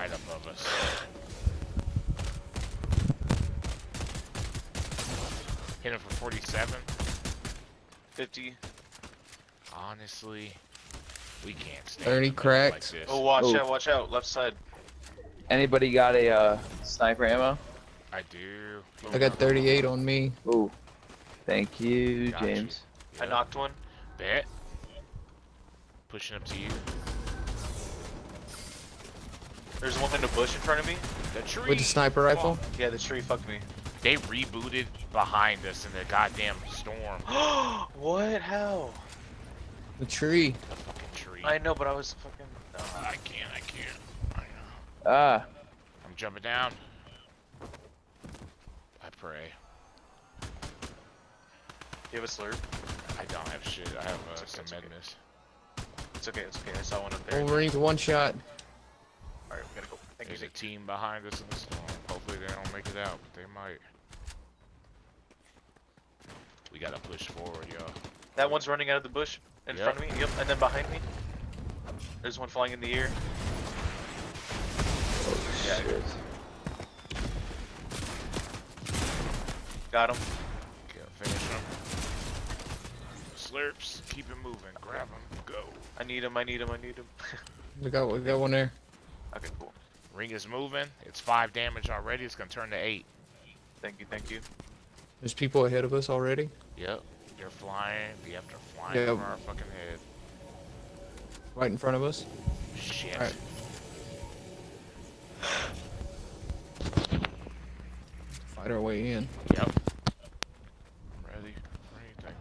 right above us. Hit him for 47. 50. Honestly, we can't stand 30 in cracked. Like this. Oh, watch Oh. out, watch out. Left side. Anybody got a uh, sniper ammo? I do. I got 38 on me. Ooh. Thank you, Got you. James. I knocked one. Bet. Pushing up to you. There's one in the bush in front of me. The tree. With the sniper rifle. Yeah, the tree fucked me. They rebooted behind us in the goddamn storm. what? How? The tree. The fucking tree. I know, but I was fucking. Oh, I can't. I can't. I know. Ah. I'm jumping down. I pray. You have a slurp? I don't have shit. I have uh, It's some okay, med it's. It's okay, it's okay. I saw one up there. Wolverine's one shot. Alright, we gotta go. Thank There's a team behind us in the storm. Hopefully they don't make it out, but they might. We gotta push forward, y'all. That one's running out of the bush in Yep. front of me. Yep, and then behind me. There's one flying in the air. Oh, Yeah. shit. Got him. Yeah, finish them. Slurps, keep it moving. Grab him, go. I need him. I need him. I need him. We got we got one there. okay, cool. Ring is moving. It's five damage already. It's gonna turn to eight. Thank you. Thank you. There's people ahead of us already. Yep. They're flying. The after flying Yep. over our fucking head. Right in front of us. Shit. Alright. Fight our way in. Yep. I'm ready for anything.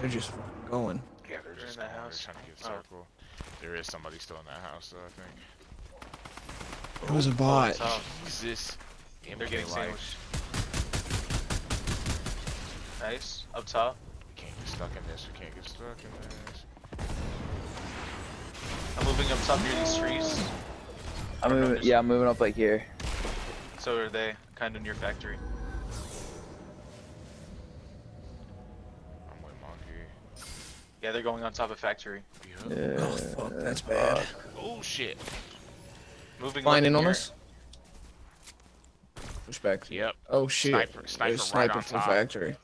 They're just going. Yeah, they're They're just in that house. They're trying to get Oh. circle. There is somebody still in that house, though, I think. It was a Oh, bot. it's off. Jesus. They're getting sandwiched. Nice. Up top. We can't get stuck in this. We can't get stuck in this. I'm moving up top near these trees. I'm moving. Yeah, I'm moving up like here. So are they. Kind of near factory. I'm with Monkey. Yeah, they're going on top of factory. Yeah. Oh fuck, that's bad. Oh shit. Moving Flying in on here. us. Push back. Yep. Oh shit. Sniper- sniper There's right sniper on from top. factory.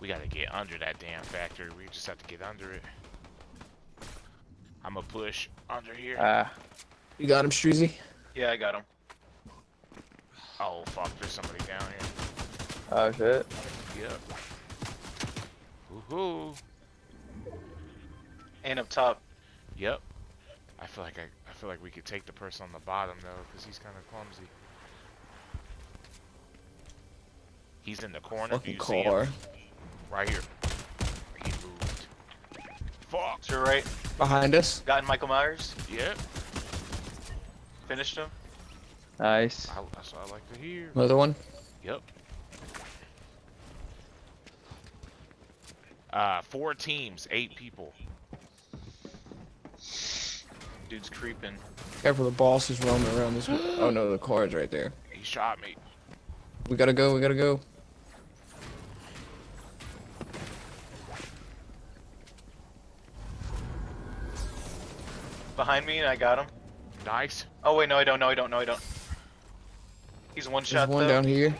We gotta get under that damn factory. We just have to get under it. I'm gonna push under here. Ah. You got him, Streezy? Yeah, I got him. oh fuck, there's somebody down here. Oh shit. Yep. Woohoo. And up top. Yep. I feel like I, I feel like we could take the person on the bottom though, because he's kind of clumsy. He's in the corner. Fucking you see him? car. Right here. He moved. Fuck. To your right. Behind us. Got Michael Myers. Yep. Finished him. Nice. I, that's what I like to hear. Another one. Yep. Uh, four teams, eight people. Dude's creeping. Careful, the boss is roaming around this. Oh no, the car's right there. He shot me. We gotta go. We gotta go. Behind me, and I got him. Nice. Oh wait, no, I don't. No, I don't. No, I don't. He's one There's shot one though. down here.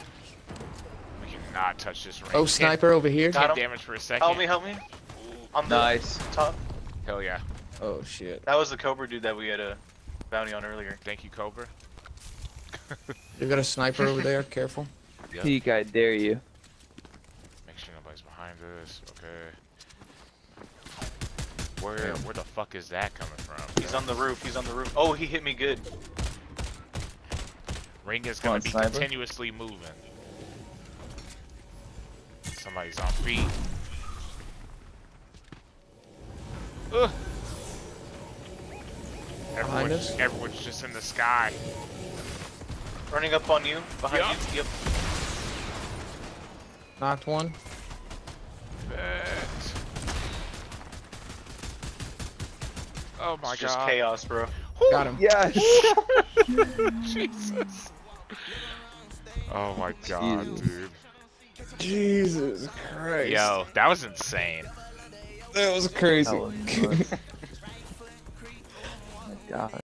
We cannot touch this ring. Oh, sniper over here. Got Hit him. damage for a second. Help me, help me. On the Nice. top. Hell yeah. Oh shit. That was the Cobra dude that we had a bounty on earlier. Thank you, Cobra. You got a sniper over there. Careful. Yep. Peek, I dare you. Make sure nobody's behind us. Okay. Where Damn. where the fuck is that coming from? He's on the roof. He's on the roof. Oh, he hit me good. Ring is gonna on, be sniper. continuously moving. Somebody's on feet. Ugh. Behind Everyone's, us? everyone's just in the sky. Running up on you. Behind Yup. you. Yep. Knocked one. Bet. Oh my it's just god. chaos, bro. Got him. Yes. Jesus. Oh my god, Jesus. dude. Jesus Christ. Yo, that was insane. that was crazy. That was fun. Oh my God.